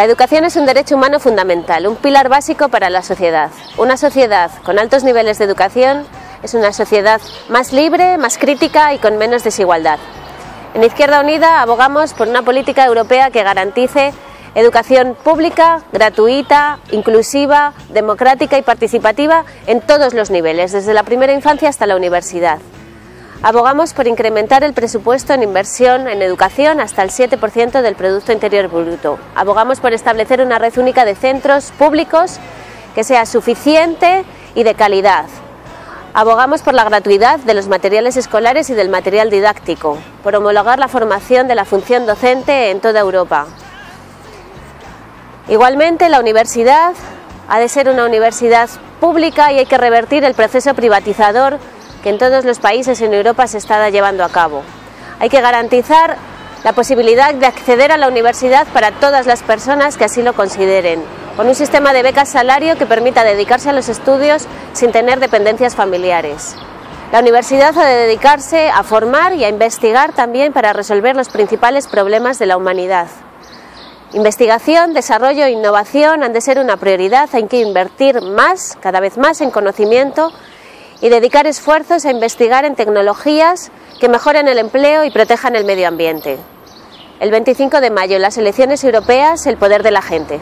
La educación es un derecho humano fundamental, un pilar básico para la sociedad. Una sociedad con altos niveles de educación es una sociedad más libre, más crítica y con menos desigualdad. En Izquierda Unida abogamos por una política europea que garantice educación pública, gratuita, inclusiva, democrática y participativa en todos los niveles, desde la primera infancia hasta la universidad. Abogamos por incrementar el presupuesto en inversión en educación hasta el 7% del Producto Interior Bruto. Abogamos por establecer una red única de centros públicos que sea suficiente y de calidad. Abogamos por la gratuidad de los materiales escolares y del material didáctico, por homologar la formación de la función docente en toda Europa. Igualmente, la universidad ha de ser una universidad pública y hay que revertir el proceso privatizador que en todos los países en Europa se está llevando a cabo. Hay que garantizar la posibilidad de acceder a la universidad para todas las personas que así lo consideren, con un sistema de becas salario que permita dedicarse a los estudios sin tener dependencias familiares. La universidad ha de dedicarse a formar y a investigar también para resolver los principales problemas de la humanidad. Investigación, desarrollo e innovación han de ser una prioridad, hay que invertir más, cada vez más en conocimiento y dedicar esfuerzos a investigar en tecnologías que mejoren el empleo y protejan el medio ambiente. El 25 de mayo, en las elecciones europeas, el poder de la gente.